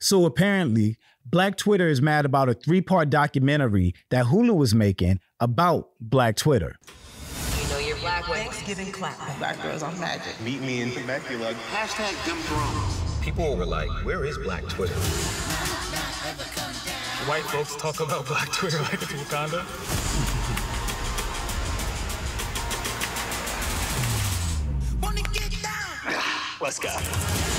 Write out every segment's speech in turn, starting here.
So apparently, Black Twitter is mad about a three part documentary that Hulu was making about Black Twitter. You know you're black Thanksgiving clap. Black girls on magic. Meet me in Temecula. Hashtag Dem Thrones. People were like, where is Black Twitter? White folks talk about Black Twitter like it's Wakanda. Let's go.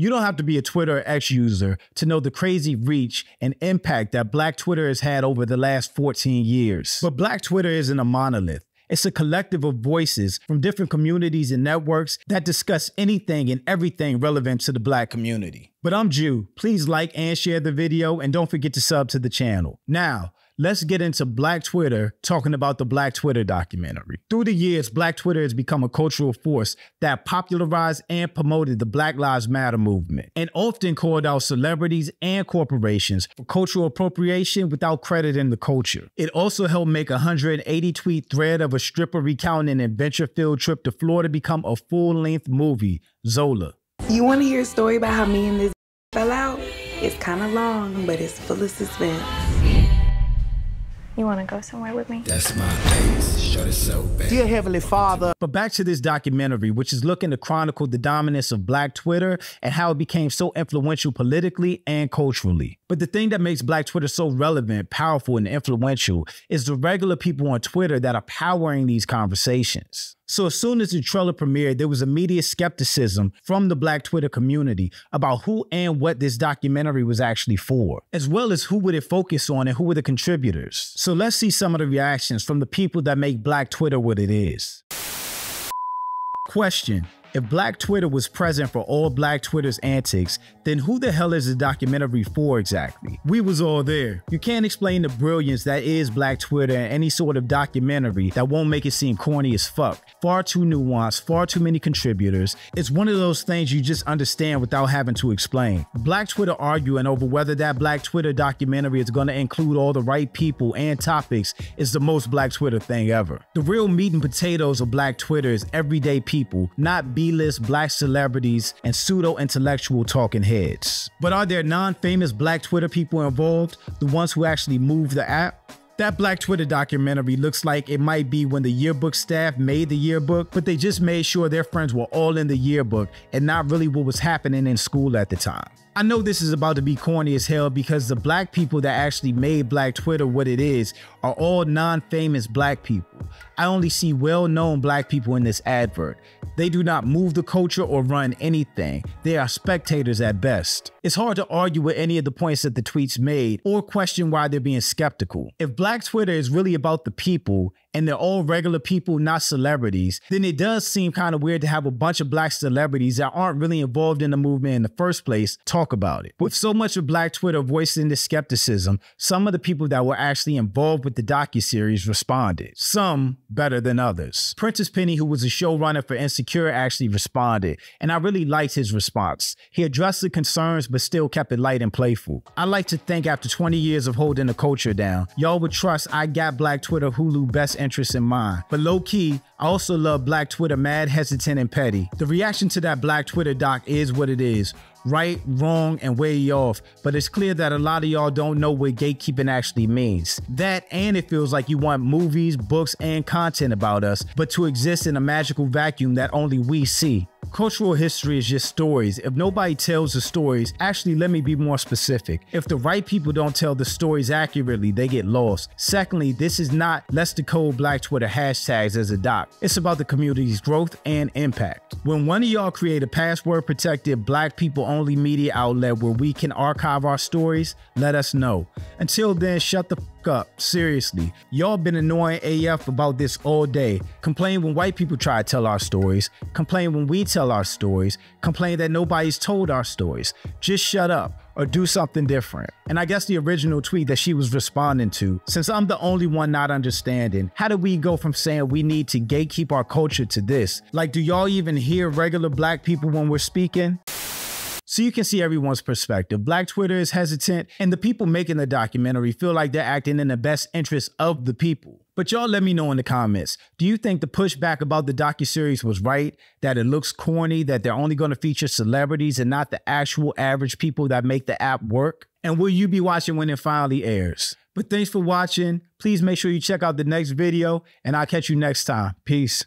You don't have to be a Twitter X user to know the crazy reach and impact that Black Twitter has had over the last 14 years. But Black Twitter isn't a monolith. It's a collective of voices from different communities and networks that discuss anything and everything relevant to the Black community. But I'm Ju. Please like and share the video and don't forget to sub to the channel. Now, let's get into Black Twitter talking about the Black Twitter documentary. Through the years, Black Twitter has become a cultural force that popularized and promoted the Black Lives Matter movement and often called out celebrities and corporations for cultural appropriation without crediting the culture. It also helped make a 180 tweet thread of a stripper recounting an adventure filled trip to Florida become a full length movie, Zola. You want to hear a story about how me and this fell out? It's kind of long, but it's full of suspense. You want to go somewhere with me? That's my pace. Shut it so bad. Dear Heavenly Father, But back to this documentary, which is looking to chronicle the dominance of Black Twitter and how it became so influential politically and culturally. But the thing that makes Black Twitter so relevant, powerful, and influential is the regular people on Twitter that are powering these conversations. So as soon as the trailer premiered, there was immediate skepticism from the Black Twitter community about who and what this documentary was actually for, as well as who would it focus on and who were the contributors. So let's see some of the reactions from the people that make Black Twitter what it is. Question. If Black Twitter was present for all Black Twitter's antics, then who the hell is the documentary for exactly? We was all there. You can't explain the brilliance that is Black Twitter in any sort of documentary that won't make it seem corny as fuck. Far too nuanced, far too many contributors. It's one of those things you just understand without having to explain. Black Twitter arguing over whether that Black Twitter documentary is gonna include all the right people and topics is the most Black Twitter thing ever. The real meat and potatoes of Black Twitter is everyday people, not B-list black celebrities and pseudo-intellectual talking heads. But are there non-famous black Twitter people involved? The ones who actually move the app? That Black Twitter documentary looks like it might be when the yearbook staff made the yearbook, but they just made sure their friends were all in the yearbook and not really what was happening in school at the time. I know this is about to be corny as hell because the black people that actually made Black Twitter what it is are all non-famous black people. I only see well-known black people in this advert. They do not move the culture or run anything. They are spectators at best. It's hard to argue with any of the points that the tweets made or question why they're being skeptical. If Black Twitter is really about the people and they're all regular people, not celebrities, then it does seem kind of weird to have a bunch of black celebrities that aren't really involved in the movement in the first place talk about it. With so much of Black Twitter voicing this skepticism, some of the people that were actually involved with the docuseries responded. Some better than others. Prentice Penny, who was a showrunner for Insecure, actually responded, and I really liked his response. He addressed the concerns but still kept it light and playful. I like to think after 20 years of holding the culture down, y'all would trust I got Black Twitter Hulu best interests in mind. But low key, I also love Black Twitter mad, hesitant, and petty. The reaction to that Black Twitter doc is what it is. Right, wrong, and way off, but it's clear that a lot of y'all don't know what gatekeeping actually means. That and it feels like you want movies, books, and content about us, but to exist in a magical vacuum that only we see. Cultural history is just stories. If nobody tells the stories, actually, let me be more specific. If the right people don't tell the stories accurately, they get lost. Secondly, this is not let's decode Black Twitter hashtags as a doc. It's about the community's growth and impact. When one of y'all create a password protected Black people only media outlet where we can archive our stories, let us know. Until then, shut the up. Seriously. Y'all been annoying AF about this all day. Complain when white people try to tell our stories. Complain when we tell our stories. Complain that nobody's told our stories. Just shut up or do something different. And I guess the original tweet that she was responding to, since I'm the only one not understanding, how do we go from saying we need to gatekeep our culture to this? Like, do y'all even hear regular black people when we're speaking? So you can see everyone's perspective. Black Twitter is hesitant, and the people making the documentary feel like they're acting in the best interest of the people. But y'all let me know in the comments. Do you think the pushback about the docuseries was right? That it looks corny, that they're only going to feature celebrities and not the actual average people that make the app work? And will you be watching when it finally airs? But thanks for watching. Please make sure you check out the next video, and I'll catch you next time. Peace.